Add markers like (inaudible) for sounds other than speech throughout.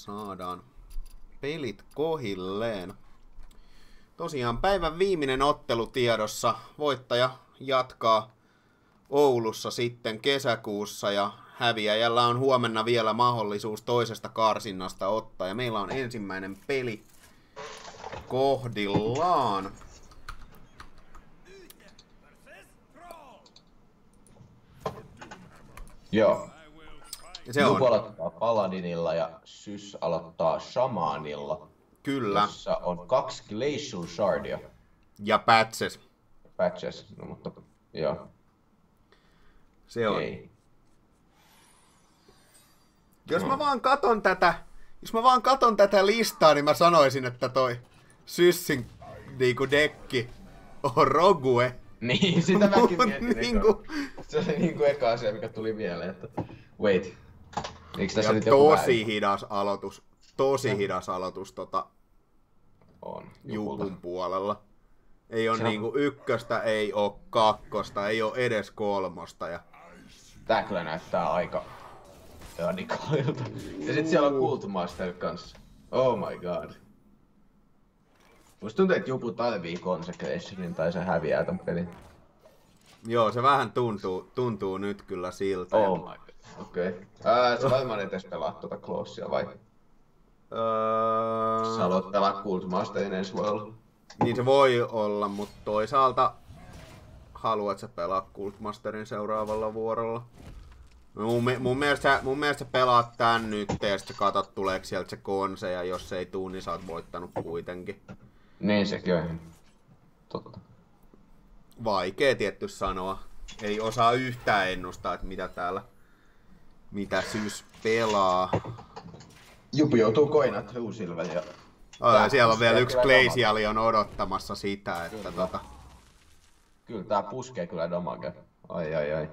saadaan pelit kohilleen. Tosiaan päivän viimeinen ottelu tiedossa. Voittaja jatkaa Oulussa sitten kesäkuussa ja häviäjällä on huomenna vielä mahdollisuus toisesta karsinnasta ottaa. Ja meillä on ensimmäinen peli kohdillaan. Joo. Se on, Juku aloittaa Paladinilla ja Sys aloittaa Shamanilla. kyllä, Jossa on kaksi Glacial Shardia. ja Patches. Patches, no mutta joo. Se on. Ei. Jos mä vaan katon tätä, jos mä vaan katon tätä listaa, niin mä sanoisin, että toi Syssin niinku dekki on Rogue. Niin, sitä mäkin mietin. niinku-. Se oli niinku eka asia, mikä tuli mieleen, että wait. Eikö tässä Ja nyt tosi hidas aloitus. Tosi hidas aloitus tota on? Jukulta. Jukun puolella. Ei ole on- niinku ykköstä, ei oo kakkosta, ei oo edes kolmosta. Ja Tää kyllä näyttää aika radikaalilta. Ja sit siellä on Cultmaster kanssa. Oh my god. Musta tuntuu, että joku talvii Consecrationin tai se häviää tän pelin. joo, se vähän tuntuu, tuntuu nyt kyllä siltä. Oh my god. Okei. Okay. Sä varmaan edes pelaa tuota Closea vai? Öö, Sä haluat pelaa Cultmasterin ensi vuodella. Niin se voi olla, mutta toisaalta haluat sä pelaa Cultmasterin seuraavalla vuorolla. Mun, mun, mielestä, mun mielestä sä pelaat tän nyt ja sitten katot tuleeko sieltä se konse ja jos ei tuu, niin sä oot voittanut kuitenkin. Niin sekin on totta. Vaikea tietty sanoa. Ei osaa yhtään ennustaa, että mitä täällä, mitä syys pelaa. Jupu joutuu koinat Ruusilven ja... Oh, siellä on vielä yksi Glaciali on odottamassa sitä, että Kyllä. tota, Kyllä tää puskee kyllä damage. Ai ai ai.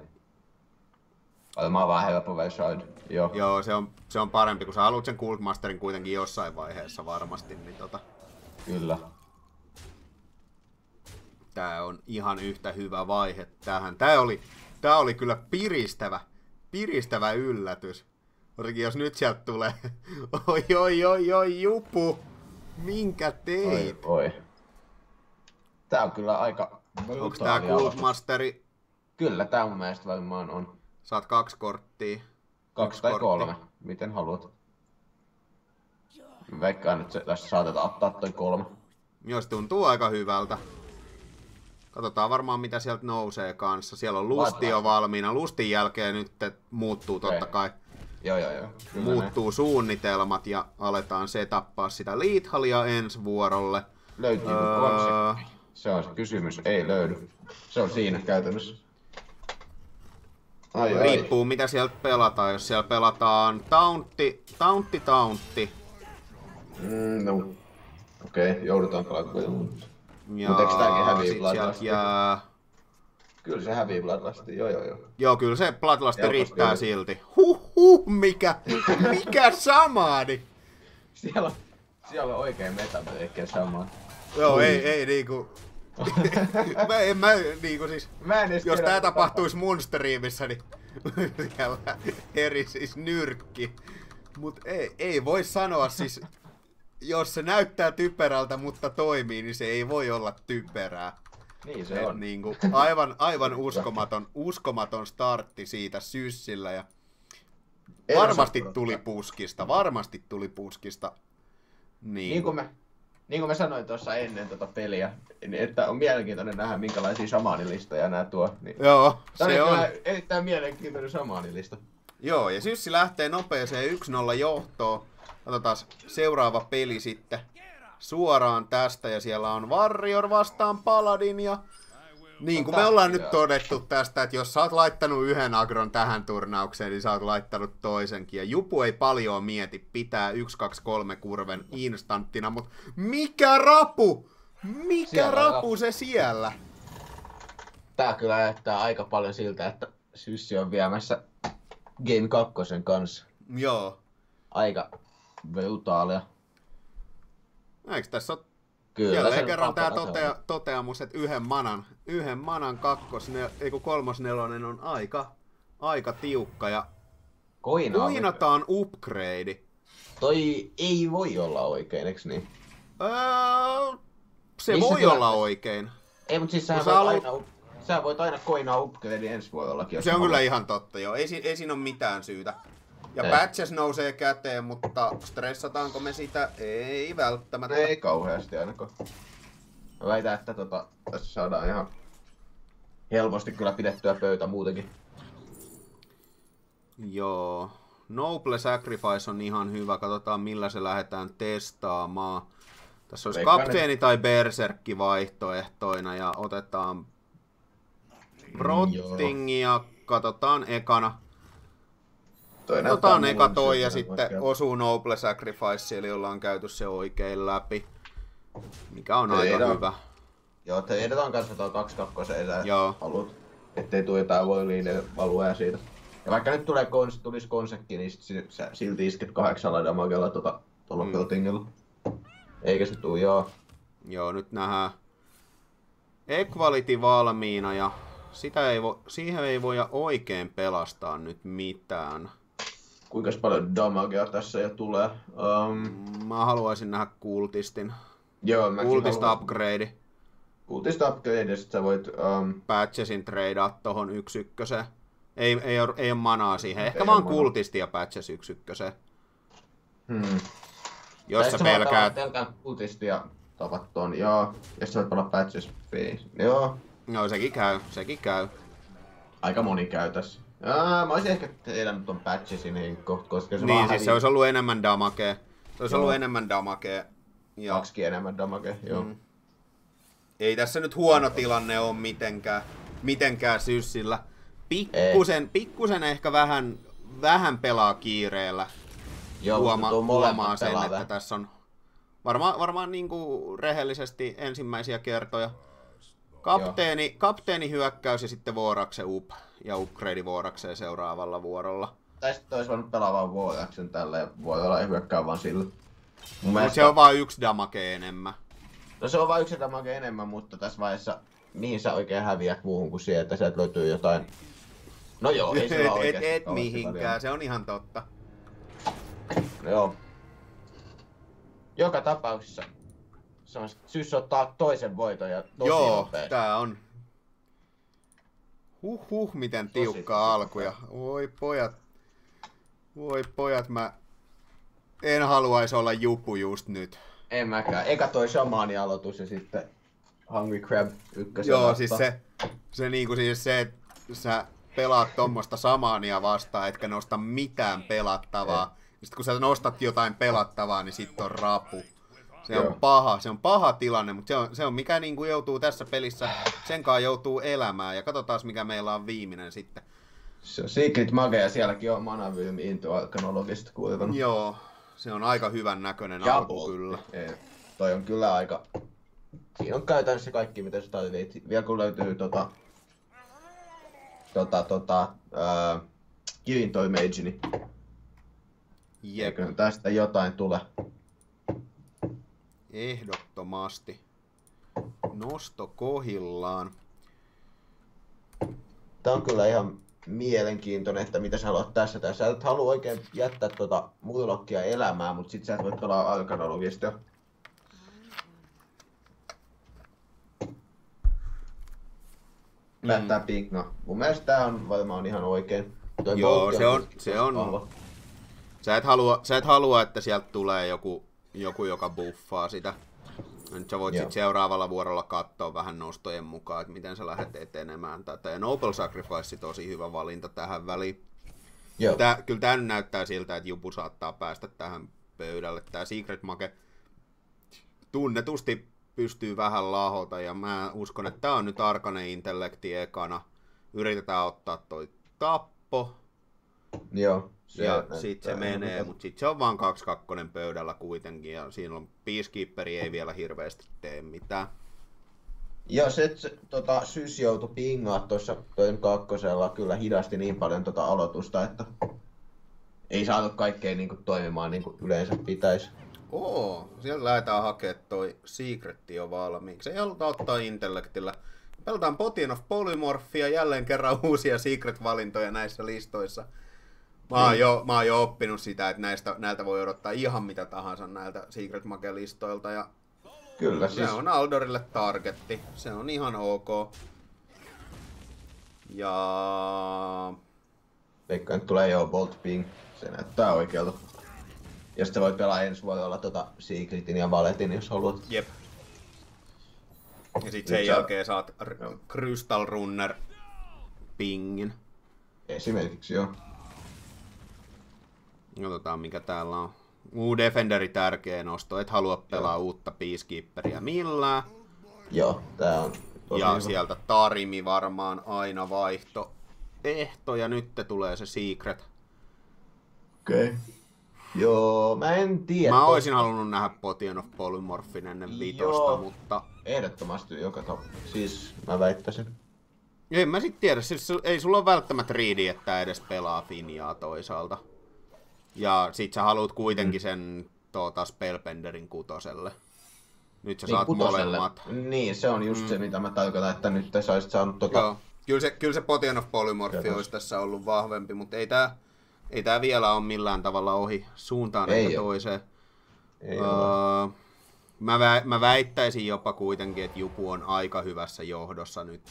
Varmaan vähän helppo shard. Joo. Joo, se on, se on parempi, kun sä haluat sen Cultmasterin kuitenkin jossain vaiheessa varmasti, niin tota, Kyllä. tää on ihan yhtä hyvä vaihe tähän. Tää oli, tää oli kyllä piristävä, piristävä yllätys. Varsinkin jos nyt sieltä tulee, (laughs) oi oi oi oi jupu, minkä Oi, teit? oi. Tää on kyllä aika Onko tää. Cultmasteri? Kyllä, tää mun mielestä varmaan on. Saat kaksi korttia. Kaksi tai kortti. kolme. Miten haluat? Veikkaan, että tässä saatetaan ottaa toi kolme. Jos tuntuu aika hyvältä. Katsotaan varmaan mitä sieltä nousee kanssa. Siellä on lusti jo valmiina. Lustin jälkeen nyt muuttuu totta kai. Joo, joo, joo. Kyllä muuttuu suunnitelmat ja aletaan setappaa sitä liithalia ensi vuorolle. Ne. Löytyykö Öö. konsepti? Se on se kysymys. Ei löydy. Se on siinä käytännössä. Ai, ai. Riippuu mitä sieltä pelataan. Jos siellä pelataan tauntti, tauntti, tauntti. Mm, no. Okei, okay, joudutaan pelaamaan. Ja Mut eiks tääkin hävii sit sieltä Bloodlust? jää... Kyllä se hävii Bloodlustin, joo joo joo. Joo, kyllä se Bloodlust riittää silti. Huh, huh, mikä, mikä samaani. Siellä on, siellä on oikein metabreakkejä samaa. Joo, Ui. ei, ei niinku... (laughs) mä en mä niinku siis... Mä en edes Jos tää tapahtuisi mun striimissä, niin (laughs) siellä eri siis nyrkki. Mut ei, ei voi sanoa siis, jos se näyttää typerältä, mutta toimii, niin se ei voi olla typerää. Niin se on. Niinku, aivan, aivan uskomaton, uskomaton startti siitä syssillä ja varmasti tuli puskista, varmasti tuli puskista. Niin, Niin kuin mä, niin kuin mä sanoin tuossa ennen tota peliä, niin että on mielenkiintoinen nähdä minkälaisia shamaanilistoja nämä tuo. Niin Joo, Tämä se on erittäin mielenkiintoinen shamaanilista. Joo, ja Syssi lähtee nopeeseen 1-0 johtoon. Katsotaan seuraava peli sitten suoraan tästä, ja siellä on Warrior vastaan Paladin, ja niin kuin me ollaan nyt todettu tästä, että jos sä oot laittanut yhden agron tähän turnaukseen, niin sä oot laittanut toisenkin. Ja Jupu ei paljon mieti, pitää 1, 2, 3 kurven instanttina, mutta mikä rapu? Mikä Siellä rapu. se siellä? Tää kyllä näyttää aika paljon siltä, että Syssi on viemässä Game 2 kanssa. Joo. Aika brutaalia. Eikö tässä ole Kyllä. Jälleen kerran tämä totea, toteamus, että yhden manan, yhden manan kakkosne, ei kun kolmosnelonen on aika, aika tiukka ja Koina kuinataan upgrade. Toi ei voi olla oikein, eiks niin? Öö, se Missä voi tilanteessa? olla oikein. Ei, mut siis voit, haluat- aina, sä voit aina koinaa upgrade ensi vuodellakin. Se on kyllä ihan totta, joo. Ei, ei siinä ole mitään syytä. Ja Ei. patches nousee käteen, mutta stressataanko me sitä? Ei välttämättä. Ei kauheasti ainakaan. Mä väitän, että tota, tässä saadaan ihan helposti kyllä pidettyä pöytä muutenkin. Joo. Noble Sacrifice on ihan hyvä. Katsotaan millä se lähdetään testaamaan. Tässä olisi Veikkaan, kapteeni tai berserkki vaihtoehtoina ja otetaan Brotting ja katsotaan ekana. Toi näyttää eka toi ja sitten vaikka- osuu Noble Sacrifice, eli ollaan käyty se oikein läpi. Mikä on aika Tehdään. hyvä. Joo, teidetään kanssa tuo 2 2 sä Joo. haluat, ettei tule jotain voiliinen valuja siitä. Ja vaikka nyt tulee kons, tulis konsekki, niin sit, si- sä silti isket kahdeksalla damagella tota, tuolla Mm. mm. peltingilla. Eikä se tuu, joo. Joo, nyt nähdään Equality valmiina ja sitä ei vo, siihen ei voida oikein pelastaa nyt mitään. Kuinka paljon damagea tässä jo tulee? Um, Mä haluaisin nähdä kultistin. joo, mäkin Kultista haluan- upgrade. Kultista upgrade, ja sit sä voit... Um, Patchesin treidaa tohon yksi ykköseen. Ei, ei, ole, ei ole manaa siihen. Ehkä Ei vaan kultisti ja patches yksi ykköseen. hmm. Jos sä pelkäät... Pelkään kultistia tapat ton, joo. Ja sä voit pelata patches. Joo. No sekin käy, sekin käy. Aika moni käy tässä. Aa, mä olisin ehkä teidän ton patchesin niin kohta, koska se niin, siis se olisi ollut enemmän damakea. Se olisi Joo. ollut enemmän damakea. Ja kaksikin enemmän damage, joo. Mm. ei tässä nyt huono tilanne ole mitenkään, mitenkään syssillä. Pikkusen, pikkusen ehkä vähän, vähän pelaa kiireellä. Joo, Huoma, huomaa sen, pelaa että vähän. tässä on varmaan, varmaan niin kuin rehellisesti ensimmäisiä kertoja. Kapteeni, kapteeni hyökkäys ja sitten Vuorakse up ja upgrade Vuorakseen seuraavalla vuorolla. Tai sitten olisi voinut pelaa vaan Warjacksen tällä ja voi olla hyökkää vaan sillä. Mun mielestä, se on vain yksi damake enemmän. no se on vain yksi damage enemmän, mutta tässä vaiheessa mihin sä oikein häviät muuhun kuin siihen, että sieltä löytyy jotain... No joo, ei et, (laughs) sillä et, et kauheasti mihinkään, väliä. se on ihan totta. No Joo. Joka tapauksessa se on syys ottaa toisen voiton ja tosi Joo, nopeasti. tää on... Huh huh, miten tiukka alku ja voi pojat. Voi pojat, mä en haluaisi olla jupu just nyt. En mäkään. Eka toi shamaani aloitus ja sitten Hungry Crab ykkösen Joo, siis se, se niinku siis se, että sä pelaat tommosta samaania vastaan, etkä nosta mitään pelattavaa. Sitten kun sä nostat jotain pelattavaa, niin sit on rapu. Se on Joo. paha, se on paha tilanne, mutta se on, se on mikä niinku joutuu tässä pelissä, sen kanssa joutuu elämään. Ja katsotaan mikä meillä on viimeinen sitten. Se on Secret Mage ja sielläkin on Manavylm into alkanologista kuulevan. Joo, se on aika hyvän näköinen Ja alku boltti. kyllä. Ei, toi on kyllä aika... Siinä on käytännössä kaikki mitä sä tarvitset. Vielä kun löytyy tota... Tota, tota... Ää, Kilin toi mage, niin Jep, eiköhän tästä jotain tule. Ehdottomasti. Nosto kohillaan. Tää on kyllä ihan mielenkiintoinen, että mitä sä haluat tässä. Tässä sä et halua oikein jättää tota Murlockia elämään, mutta sit sä et voi pelaa Arkanologista. Päättää Pigna. Mun mielestä tää on varmaan ihan oikein. Toi Joo, se on- se on- vahva. Sä et halua, sä et halua että sieltä tulee joku, joku joka buffaa sitä. Nyt sä voit Joo. sit seuraavalla vuorolla katsoa vähän nostojen mukaan, että miten sä lähdet etenemään tätä. Ja Noble Sacrifice tosi hyvä valinta tähän väliin. Joo. Tää, kyllä tämä näyttää siltä, että Jupu saattaa päästä tähän pöydälle. Tämä Secret Make tunnetusti pystyy vähän lahota ja mä uskon, että tämä on nyt Arkane Intellekti ekana. Yritetään ottaa toi tappo Joo. Ja sitten se menee, mutta sitten se on vaan 2-2 pöydällä kuitenkin ja siinä on Peacekeeperi ei vielä hirveästi tee mitään. Joo, se, se tota, Sys joutui pingaa tuossa toin kakkosella kyllä hidasti niin paljon tota aloitusta, että ei saatu kaikkea niin kuin, toimimaan niin kuin yleensä pitäisi. Oo, sieltä lähdetään hakemaan toi Secretti jo valmiiksi. Ei haluta ottaa Intellectillä. Pelataan Potion of Polymorphia, jälleen kerran (laughs) uusia Secret-valintoja näissä listoissa. Mä oon, jo, mä oon jo oppinut sitä, että näistä, näiltä voi odottaa ihan mitä tahansa näiltä Secret Mage-listoilta. Ja Kyllä se siis. on Aldorille targetti. Se on ihan ok. Ja... Veikkaan, että tulee jo Bolt Ping. Se näyttää oikealta. Ja sitten voit pelaa ensi vuodella tota Secretin ja Valetin, jos haluat. Jep. Ja sit sen Nyt sä- jälkeen saat r- Crystal Runner pingin. Esimerkiksi joo. Katsotaan mikä täällä on. Uu Defenderi tärkeä nosto. Et halua pelaa uutta Peacekeeperia millään. Joo, tää on tosi ja hyvä. sieltä Tarimi varmaan aina vaihto ehto. Ja nyt tulee se Secret. Okei. Okay. Joo, mä en tiedä. Mä oisin halunnut nähdä Potion of Polymorphin ennen vitosta, Joo. mutta Ehdottomasti joka top. Siis mä väittäisin. en mä sit tiedä. Siis ei sulla ole välttämättä riidi, että edes pelaa Finiaa toisaalta. Ja sit sä haluat kuitenkin sen tuota, Spellbenderin kutoselle. Nyt sä Niin, saat kutoselle. molemmat. Niin, se on just mm. se, mitä mä tarkoitan, että nyt te saisit saanut tota... Joo. Kyllä se, kyllä se Potion of Polymorphi olisi tässä ollut vahvempi, mutta ei tää, ei tää vielä ole millään tavalla ohi suuntaan Ei eikä oo. toiseen. Ei Öö, ole. mä, vä, mä väittäisin jopa kuitenkin, että Jupu on aika hyvässä johdossa nyt.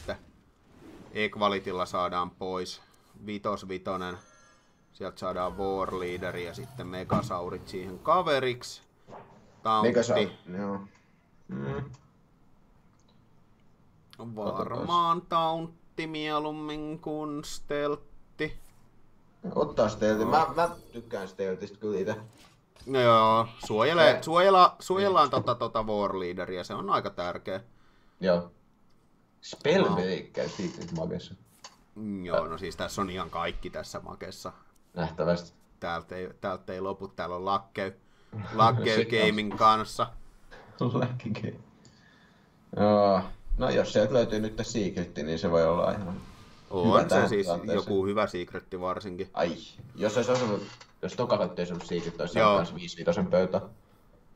Equalitilla saadaan pois vitos vitonen. Sieltä saadaan War Leader ja sitten Megasaurit siihen kaveriksi. Tauntti. on? Joo. Mm. Varmaan tauntti mieluummin kuin steltti. Ottaa stealthi. Mä, mä tykkään stealthista kyllä itse. No joo, suojele, Se- suojella, suojellaan tota, tota War Leaderia, se on aika tärkeä. Joo. Spellbreak käy Secret Magessa. Mm, Joo, no siis tässä on ihan kaikki tässä makessa. Nähtävästi. Täältä ei, täältä ei lopu, täällä on Lakkeu, Lakkeu (laughs) Gaming kanssa. Lucky game. Joo. No jos sieltä löytyy nyt Secret, niin se voi olla ihan... On Hyvä se siis tilanteeseen. joku hyvä secretti varsinkin. Ai, jos olisi osunut... Jos toka kautta olisi ollut Secret, olisi Joo. kans 5 vitosen pöytä.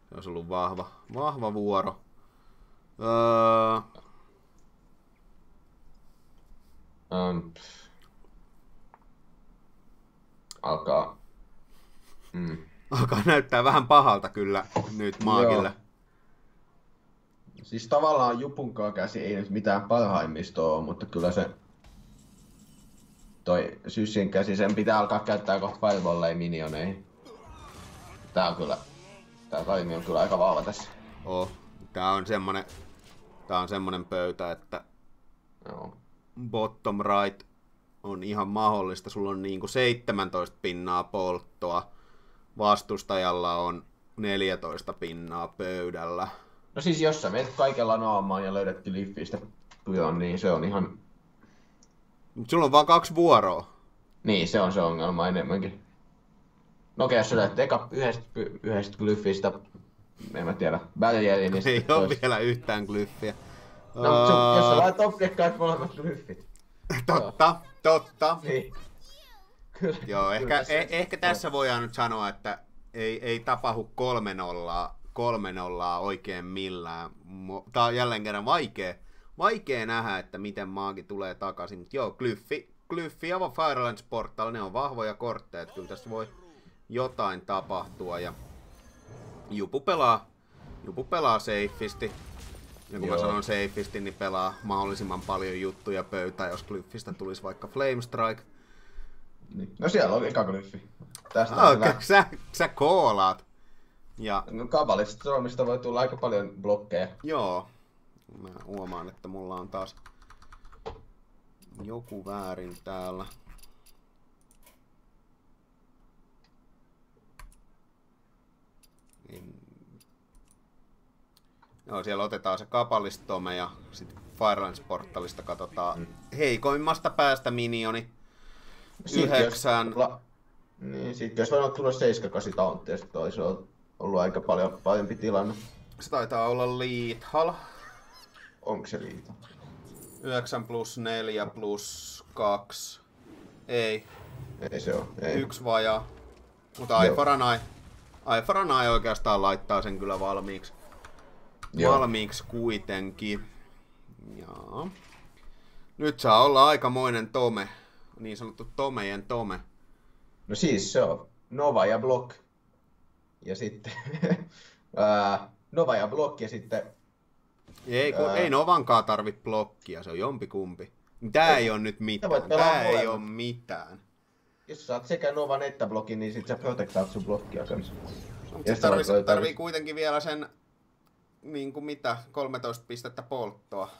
Se olisi ollut vahva, vahva vuoro. Öö, Um, pff. Alkaa... Mm. alkaa näyttää vähän pahalta kyllä nyt Maagille. Joo. Siis tavallaan Jupunkaan käsi ei nyt mitään parhaimmista ole, mutta kyllä se... Toi Syssin käsi, sen pitää alkaa käyttää kohta fireballeja minioneihin. Tää on kyllä... Tää toimi on kyllä aika vahva tässä. Oh, tää on semmonen, tää on semmonen pöytä, että Joo. bottom right on ihan mahdollista. Sulla on niinku 17 pinnaa polttoa. Vastustajalla on 14 pinnaa pöydällä. No siis jos sä menet kaikella naamaan ja löydät Glyphistä pyön, niin se on ihan... Mut sulla on vaan kaksi vuoroa. Niin, se on se ongelma enemmänkin. No okei, jos sä löydät eka yhdestä, yhdestä Glyphistä, en mä tiedä, barrieriin, niin (laughs) Ei ole tois- vielä yhtään glyffiä. No, mutta se- jos sä laitat oppiekkaat molemmat Glyphit. totta, totta. Niin. Kyllä. Joo, kyllä ehkä, se- e- ehkä tässä voidaan nyt sanoa, että ei, ei tapahdu kolme nollaa, kolme nollaa oikein millään. Tää on jälleen kerran vaikea, vaikea nähdä, että miten maagi tulee takaisin. Mutta joo, Glyffi, Glyffi ja Firelands Portal, ne on vahvoja kortteja, että kyllä tässä voi jotain tapahtua. Ja Jupu pelaa, Jupu pelaa safeisti. Ja kun Joo. mä sanon safeisti, niin pelaa mahdollisimman paljon juttuja pöytään, jos Glyffistä tulisi vaikka Flame Strike. Niin. No siellä on eka Glyphi. Tästä hyvä. okay, sä, sä koolaat. Ja No Kabalista voi tulla aika paljon blokkeja. joo, mä huomaan, että mulla on taas joku väärin täällä. Joo, siellä otetaan se kapallistome ja sitten Firelands Portalista katsotaan heikoimmasta päästä minioni. Jos Yhdeksän. tulla- Niin, siitä jos voinut tulla 7-8 taunttia, sitten olisi ollut aika paljon parempi tilanne. Se taitaa olla Liithal. Onko se liito? 9 plus 4 plus 2. Ei, Ei se ole. Ei. yksi vajaa. Mutta. Aifaranai, Aifaranai oikeastaan laittaa sen kyllä valmiiksi. Joo. Valmiiksi kuitenkin. Jaa. Nyt saa olla aikamoinen Tome. Niin sanottu Tomejen Tome. No siis se on Nova ja Block. Ja sitten (laughs) Nova ja Block ja sitten Ei, kun, Ää. ei Novankaan tarvit blokkia, se on jompikumpi. Tää ei ole nyt mitään, tää ei ole mitään. jos saat sekä Novan että Blockin, niin sit sä protektaat sun blokkia kanssa. Mutta Ja se sä tarvii, tarvii kuitenkin vielä sen, niin kuin mitä, 13 pistettä polttoa.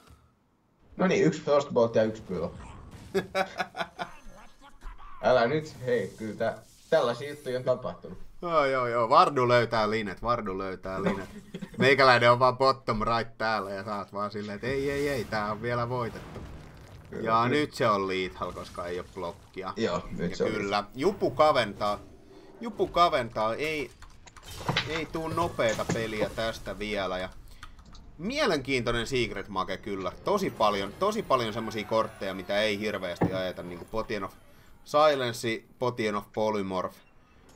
No niin, yksi Frostbolt ja yksi Pyro. (laughs) Älä nyt, hei, kyllä tää, tällaisia juttuja on tapahtunut. Joo, joo, joo. Vardu löytää linet, Vardu löytää linet. Meikäläinen on vaan bottom right täällä ja saat vaan silleen, että ei, ei, ei, tää on vielä voitettu. Ja nyt se on Lethal, koska ei ole blokkia. Joo, nyt Ja se on. kyllä, Jupu kaventaa. Jupu kaventaa, ei, ei tuu nopeeta peliä tästä vielä. Ja mielenkiintoinen Secret Make kyllä. Tosi paljon, tosi paljon semmosia kortteja, mitä ei hirveästi ajeta. Niin kuin Potion of Silence, Potion of Polymorph.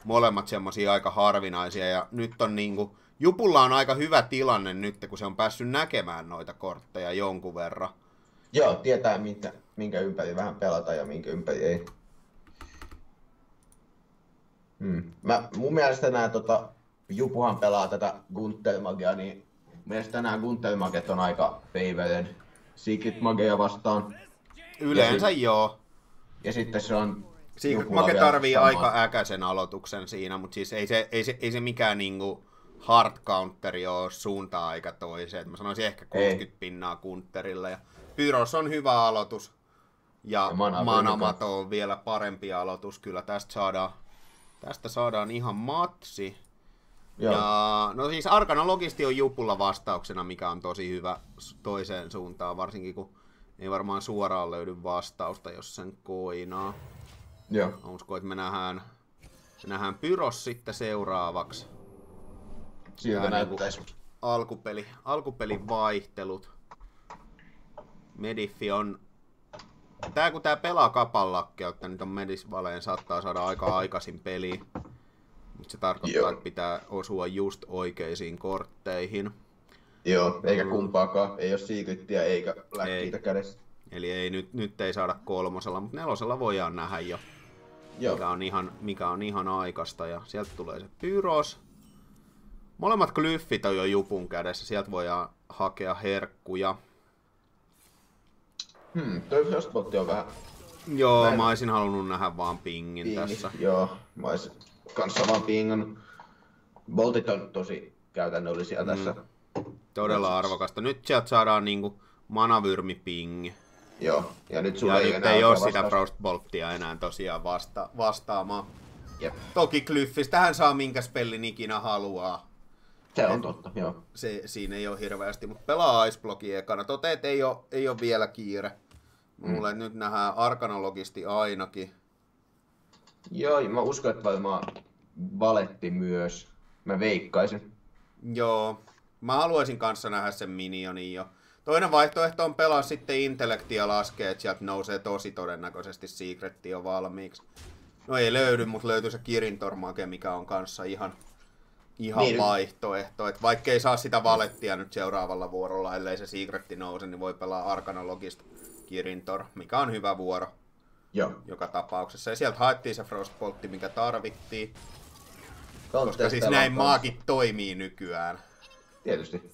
Molemmat semmosia aika harvinaisia. Ja nyt on niinku, Jupulla on aika hyvä tilanne nyt, kun se on päässyt näkemään noita kortteja jonkun verran. Joo, tietää minkä, minkä ympäri vähän pelata ja minkä ympäri ei. Hmm. Mä, mun mielestä nämä tota, Jupuhan pelaa tätä Gunther Magea, niin mun mielestä nämä Gunther Maget on aika favored Secret Magea vastaan. Yleensä Ja joo. Ja sitten se on Secret vielä tarvii sama. aika äkäisen aloituksen siinä, mutta siis ei se, ei se, ei se mikään niinku hard counteri ole suuntaan eikä toiseen. Mä sanoisin ehkä 60 pinnaa counterille. Ja Pyros on hyvä aloitus. Ja, Ja Mana Manamato on vielä parempi aloitus. Kyllä tästä saadaan, tästä saadaan ihan matsi. Joo. Ja, no siis Arkana Logisti on Jupulla vastauksena, mikä on tosi hyvä toiseen suuntaan, varsinkin kun ei varmaan suoraan löydy vastausta, jos sen koinaa. Joo. Mä uskon, että me nähdään, me nähdään Pyros sitten seuraavaksi. Siltä Tää näyttäisi. Alkupeli, alkupelin vaihtelut. Mediffi on... Tää kun tää pelaa kapallakkeutta, niin ton Medisvaleen saattaa saada aika aikaisin peliin. Mutta se tarkoittaa, Joo. että pitää osua just oikeisiin kortteihin. Joo, eikä kumpaakaan. Ei ole Secretia eikä läkkiitä Ei. kädessä. Eli ei, nyt, nyt ei saada kolmosella, mutta nelosella voidaan nähdä jo, Joo. mikä on ihan, mikä on ihan aikaista. Ja sieltä tulee se Pyros. Molemmat glyffit on jo Jupun kädessä, sieltä voidaan hakea herkkuja. Hmm, toi on vähän Joo, Mä en- mä olisin halunnut nähdä vaan pingin Pingi. tässä. Joo, mä ois kanssa vaan pingannut. Boltit on tosi käytännöllisiä Mm. tässä. Todella arvokasta. Nyt sieltä saadaan niinku manavyrmi pingi. Joo, ja nyt sulla Ja ei nyt enää ei ole sitä. Frostbolttia enää tosiaan vasta, vastaamaan. Jep, Toki Glyphistähän saa minkä spellin ikinä haluaa. se on totta, joo. Se, siinä ei ole hirveästi, mutta pelaa Iceblockin ekana. Toteet ei ole, ei ole vielä kiire. Luulen, että nyt nähdään arkanologisti ainakin. Joo, mä uskon, että varmaan valetti myös. Mä veikkaisin. Joo, mä haluaisin kanssa nähdä sen minionin jo. Toinen vaihtoehto on pelaa sitten intellektiä laskee, että sieltä nousee tosi todennäköisesti Secretti jo valmiiksi. No ei löydy, mutta löytyy se Kirintormake, mikä on kanssa ihan, ihan niin. vaihtoehto. Et vaikka ei saa sitä valettia nyt seuraavalla vuorolla, ellei se Secretti nouse, niin voi pelaa Arkanologista Kirintor, mikä on hyvä vuoro Joo. joka tapauksessa. Ja sieltä haettiin se Frostboltti, mikä tarvittiin, koska Counter siis Spell näin on maagit toimii nykyään. Tietysti.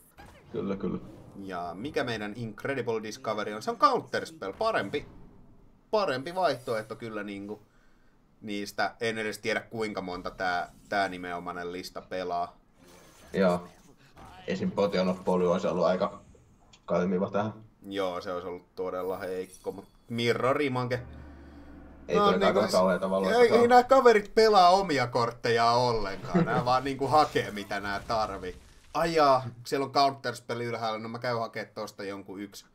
Kyllä, kyllä. Ja mikä meidän Incredible Discovery on? Se on Counterspell. Parempi, parempi vaihtoehto kyllä niinku niistä. En edes tiedä kuinka monta tää, tää nimenomainen lista pelaa. Joo. Esim. Potion of Poly olisi ollut aika kalmiva tähän. Joo, se olisi ollut todella heikko, mutta Mirrorimanke. Ei no, niin kauheeta valoista ei, ei nämä kaverit pelaa omia kortteja ollenkaan. Nämä vaan niinku hakee mitä nämä tarvii. Ajaa, siellä on counterspelli ylhäällä, no mä käyn hakee tosta jonkun yksi,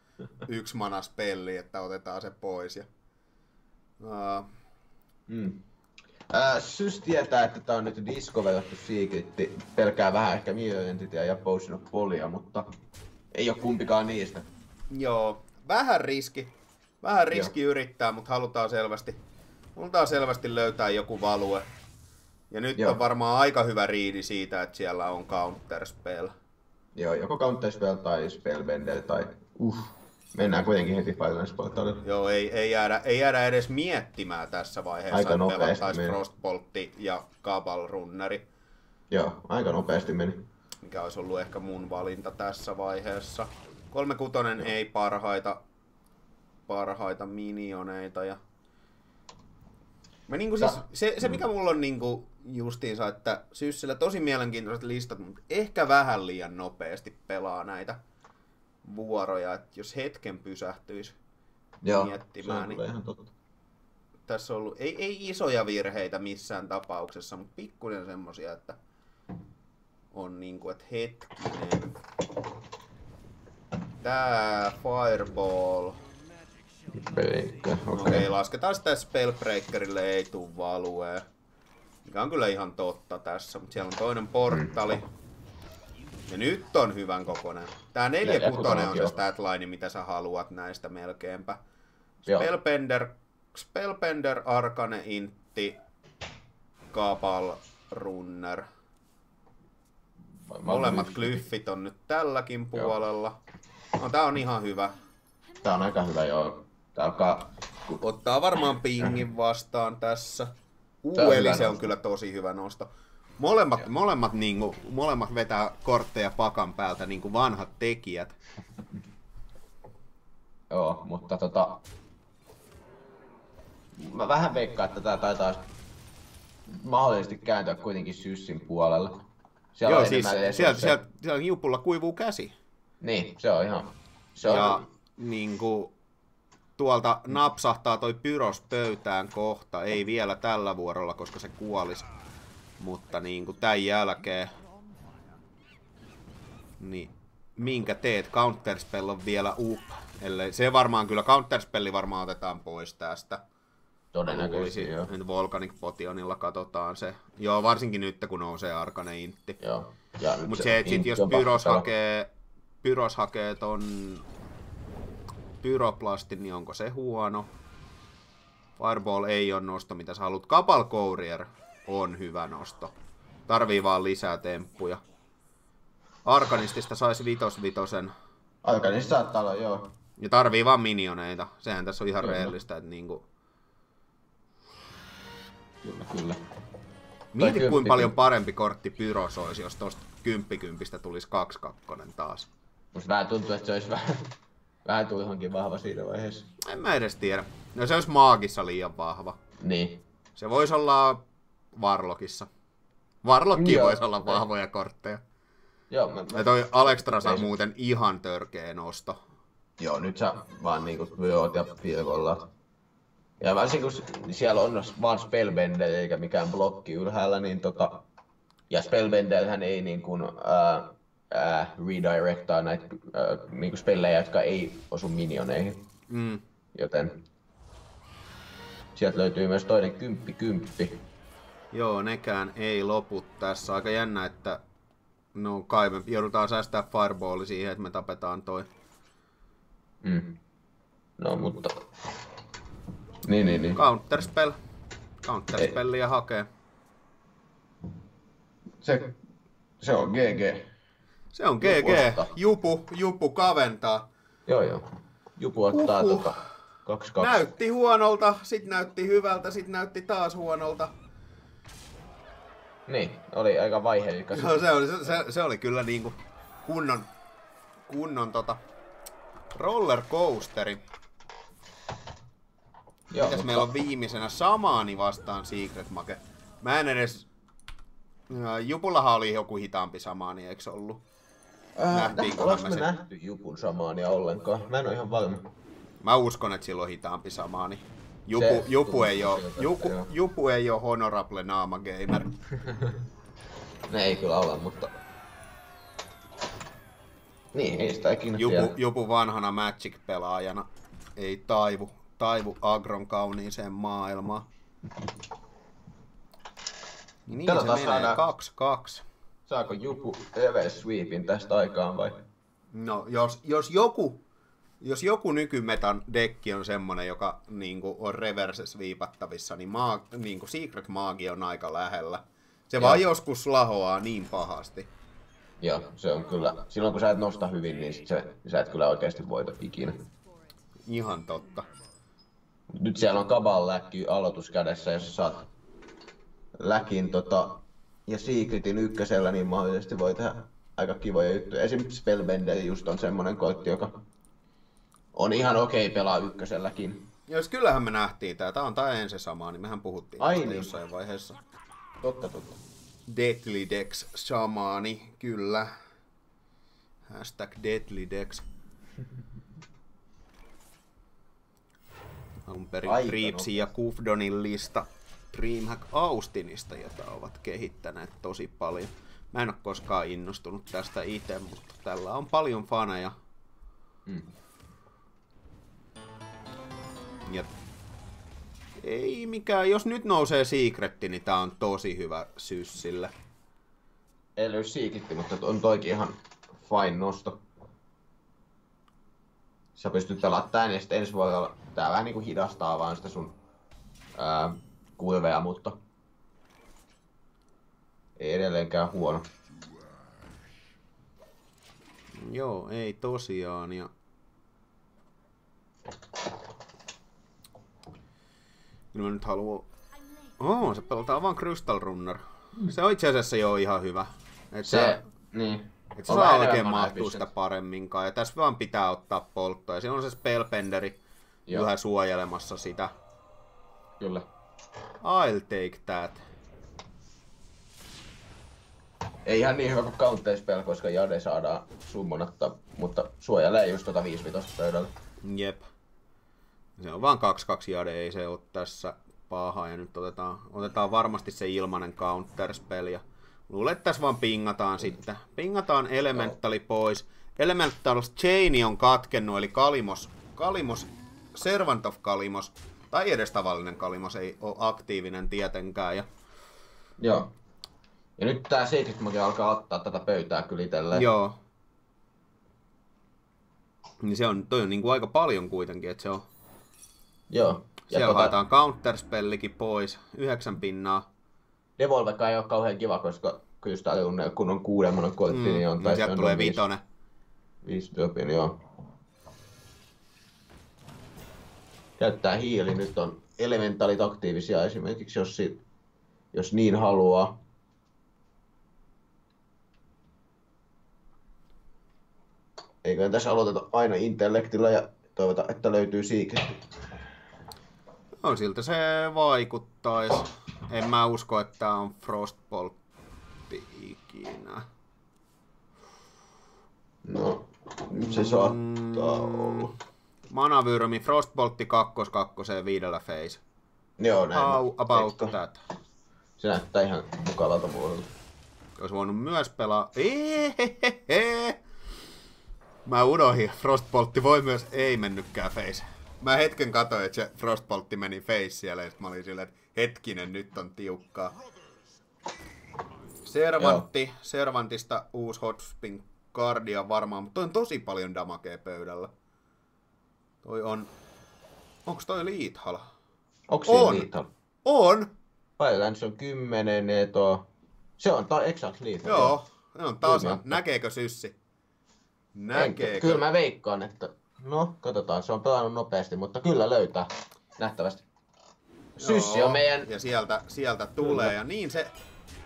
yksi manaspelli, että otetaan se pois. Ja... Uh, Mm. Ää, Sys tietää, että tää on nyt Discoverattu Secret. Pelkää vähän ehkä Mirror Entityä ja Potion of Polya, mutta ei oo kumpikaan niistä. joo, vähän riski. Vähän riski yrittää, mutta halutaan selvästi, halutaan selvästi löytää joku value. Ja nyt Joo. on varmaan aika hyvä riidi siitä, että siellä on counterspell. Joo, joko Counter Spell tai Spellbender tai... Uh. Mennään kuitenkin heti Portalille. Joo, ei, ei, jäädä, ei jäädä edes miettimään tässä vaiheessa, Aika että meni. Frostboltti ja Cabal Runneri, Joo, aika nopeasti meni. mikä olisi ollut ehkä mun valinta tässä vaiheessa. 36 ei parhaita, parhaita minioneita ja Mä niinku siis, se, se mikä mulla on niinku justiinsa, että Syssillä tosi mielenkiintoiset listat, mutta ehkä vähän liian nopeasti pelaa näitä vuoroja, että jos hetken pysähtyisi Joo, miettimään, se on niin- ihan totta. tässä on ollut, ei, ei isoja virheitä missään tapauksessa, mutta pikkuinen semmosia, että on niinku, että hetkinen. Tää Fireball. Peikka, okei. Okei, okay, lasketaan sitä Spellbreakerille, ei tuu value. Mikä on kyllä ihan totta tässä, mutta siellä on toinen portali. Ja nyt on hyvän kokoinen. Tää 4 on se statline, mitä sä haluat näistä melkeinpä. Spellbender, Spellbender, Arkane, Intti, Kabal, Runner. Molemmat glyffit on nyt tälläkin puolella. No tää on ihan hyvä. Tää on aika hyvä joo. Tää alkaa... Ottaa varmaan pingin vastaan tässä. Tää Uu, on eli hyvä se on kyllä tosi hyvä nosto. Molemmat, molemmat, niinku, molemmat vetää kortteja pakan päältä, niin kuin vanhat tekijät. Joo, mutta tota... Mä vähän veikkaan, että tää taitaa mahdollisesti kääntyä kuitenkin syssin puolelle. Siellä Joo, on siis sieltä, resursseja. sieltä, sieltä jupulla kuivuu käsi. Niin, se on ihan... Se on... Ja niinku, tuolta napsahtaa toi pyros pöytään kohta. Ei vielä tällä vuorolla, koska se kuolis. Mutta niinku tän jälkeen... Niin, minkä teet? Counterspell on vielä up. Ellei, se varmaan kyllä, counterspelli varmaan otetaan pois tästä. Todennäköisesti, joo. Nyt Volcanic Potionilla katsotaan se. Joo, varsinkin nyt kun nousee Arkane Intti. Joo. Mutta se, että sit, jos Pyros hakee, Pyros hakee ton Pyroplastin, niin onko se huono? Fireball ei ole nosto, mitä sä haluat. Kapal Courier on hyvä nosto. Tarvii vaan lisää temppuja. Arkanistista saisi vitos vitosen. Aika niin saattaa olla, joo. Ja tarvii vaan minioneita. Sehän tässä on ihan Kyllä. reellistä, että niinku... Kyllä, kyllä. Mieti kuinka paljon parempi kortti Pyros olisi, jos tosta kymppikympistä tulisi 2-2 taas. Musta vähän tuntuu, että se olisi vähän, vähän tuihankin vahva siinä vaiheessa. En mä edes tiedä. No se olisi maagissa liian vahva. Niin. Se voisi olla Varlokissa. Varlokki Joo. voisi olla vahvoja kortteja. Joo, mä, mä, Ja toi Alexstrasa on Ei. muuten ihan törkeä nosto. joo, nyt sä vaan niinku vyöt ja pilkolla. Ja varsinkin kun siellä on vaan Spellbender eikä mikään blokki ylhäällä, niin tota... Ja Spellbenderhän ei niin kuin, ää, ää, redirectaa näitä ää, niin kuin spellejä, jotka ei osu minioneihin. Mm. Joten sieltä löytyy myös toinen kymppi kymppi. Joo, nekään ei lopu tässä. Aika jännä, että no kai me joudutaan säästää Fireballi siihen, että me tapetaan toi. Mm. No mutta... Niin, niin, niin. Counterspell. Counterspellia hakee. Se, se on GG. Se on GG. Jupu, jupu kaventaa. Joo, joo. Jupu ottaa Uhuh. tota 2-2. Näytti huonolta, sit näytti hyvältä, sit näytti taas huonolta. Niin, oli aika vaiheellinen. No, se, oli, se, se, oli kyllä niinku kunnon, kunnon tota rollercoasteri. Joo, Mitäs meillä on viimeisenä Samaani vastaan Secret Make. Mä en edes... Jupullahan oli joku hitaampi Samaani, eikö ollut? Nähtiinköhän nähtiinkö me nähty Jupun samaania ollenkaan? Mä en oo ihan varma. Mä uskon, että sillä on hitaampi Samaani. Jupu, Se Jupu, ei siltä, Jupu, joo. Jupu ei oo honorable naama gamer. (laughs) Ne ei kyllä ole, mutta... Niin, ei sitä ikinä Jupu, tiedä. Jupu vanhana Magic-pelaajana ei taivu, taivu Agron kauniiseen maailmaan. Niin, niin se menee saadaan- 2-2. Saako Jupu reverse sweepin tästä aikaan vai? No, jos, jos joku, jos joku nykymetan dekki on semmonen, joka niinku, on reverses viipattavissa, niin, maa, niinku Secret Maagi on aika lähellä. Se Joo. vaan joskus lahoaa niin pahasti. Joo, se on kyllä. Silloin kun sä et nosta hyvin, niin sit se, sä et kyllä oikeasti voita ikinä. Ihan totta. Nyt siellä on Kabal läkky aloitus kädessä, jos sä saat läkin tota, ja Secretin ykkösellä, niin mahdollisesti voi tehdä aika kivoja juttuja. Esimerkiksi Spellbender just on semmonen kortti, joka on ihan okei okay pelaa ykköselläkin. Jos kyllähän me nähtiin tää. Tää on tää ensi sama, niin mehän puhuttiin Ai niin. jossain vaiheessa. Totta, totta. Deadly Dex Shamaani, kyllä. Hashtag Deadly Dex. Alun perin ja Kufdonin lista Dreamhack Austinista, jota ovat kehittäneet tosi paljon. Mä en ole koskaan innostunut tästä itse, mutta tällä on paljon faneja. Mm. Ja ei mikään, jos nyt nousee Secretti, niin tää on tosi hyvä syssille. Ei löy siikitti, mutta on toikin ihan fine nosto. Sä pystyt pelaamaan tän ja sitten ensi vuodella tää vähän niinku hidastaa vaan sitä sun ää, kuiveja, mutta ei edelleenkään huono. Joo, ei tosiaan. Ja... Kyllä mä nyt haluan... Oo, se pelataan vaan Crystal Runner. Se on itse asiassa jo ihan hyvä. Et Se, se, niin. et se saa oikein pistettä. sitä paremminkaan. Ja tässä vaan pitää ottaa polttoa. Ja siinä on se Spellbenderi yhä suojelemassa sitä. Kyllä. I'll take that. Ei ihan niin hyvä kuin Counter Spell, koska Jade saadaan summonatta, mutta suojelee just tota 5 pöydällä. Jep. Se on vaan 2-2 jade, ei se ole tässä paha. Ja nyt otetaan, otetaan varmasti se ilmanen counterspell. Ja luulen, että tässä vaan pingataan sitten. Pingataan Elementali pois. Elemental Chain on katkennut, eli Kalimos, Kalimos, Servant of Kalimos, tai edes tavallinen Kalimos ei ole aktiivinen tietenkään. Ja, Joo. Ja nyt tää Secret Mage alkaa ottaa tätä pöytää kyllä itselleen. joo. Niin se on, toi on niin kuin aika paljon kuitenkin, että se on Joo. Ja Siellä tota, haetaan counterspellikin pois, yhdeksän pinnaa. Devolvekaan ei ole kauhean kiva, koska kyllä sitä kun on kuuden monen kortti, mm, niin on niin sieltä tulee noin viisi-. Viisi joo. Käyttää hiili, nyt on elementalit aktiivisia esimerkiksi, jos, si- jos niin haluaa. Eiköhän tässä aloiteta aina intellektillä ja toivota, että löytyy Secret. No siltä se vaikuttaisi. En mä usko, että tää on Frostboltti ikinä. No, se saattaa olla. Manavyrmi Frostboltti kakkos kakkoseen viidellä face. Joo, näin. How about veikkaan. that? Se näyttää ihan mukavalta vuodelta. Olisi voinut myös pelaa... Ehehehe. Mä unohin, Frostboltti voi myös... Ei mennytkään face. Mä hetken katsoin, että se Frostboltti meni face siellä, ja mä olin silleen, että hetkinen, nyt on tiukkaa. Servantti, Servantista uusi Hotspin Guardian varmaan, mutta on tosi paljon damakea pöydällä. Toi on... Onks toi Liithal? Onko siinä On. niitä? On! Firelands on 10 neto. Se on tää exact liitä. Joo, ne on tasan. Kyllä. Näkeekö syssi? Näkeekö? kyllä mä veikkaan, että... No, katsotaan. Se on pelannut nopeasti, mutta kyllä löytää. Nähtävästi. Syssi Joo, on meidän... Ja sieltä, sieltä tulee. Kyllä. Ja niin se...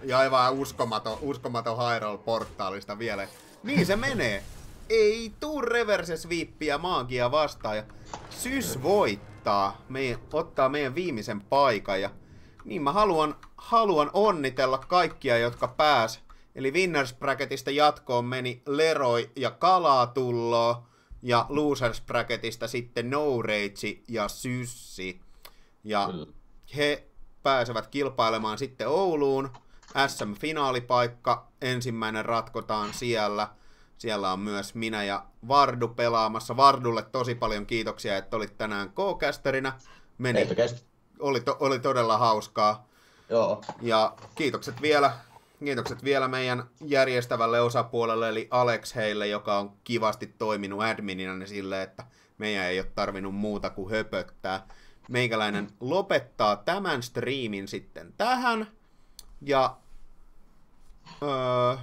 Ja aivan uskomaton, uskomaton Hyrule-portaalista vielä. Niin se menee. Ei tuu reverse sweepiä maagia vastaan. Ja Sys voittaa. Meidän, ottaa meidän viimeisen paikan. Ja niin mä haluan, haluan onnitella kaikkia, jotka pääs. Eli Winners Bracketista jatkoon meni Leroy ja Kalatullo. Ja Losers Bracketista sitten No Rage ja Syssi. Ja he pääsevät kilpailemaan sitten Ouluun. SM-finaalipaikka, ensimmäinen ratkotaan siellä. Siellä on myös minä ja Vardu pelaamassa. Vardulle tosi paljon kiitoksia, että olit tänään K-kästerinä. Meni, oli, to, oli todella hauskaa. Joo. Ja kiitokset vielä, kiitokset vielä meidän järjestävälle osapuolelle, eli Alex heille, joka on kivasti toiminut adminina sille, että meidän ei ole tarvinnut muuta kuin höpöttää. Meikäläinen lopettaa tämän striimin sitten tähän. Ja öö,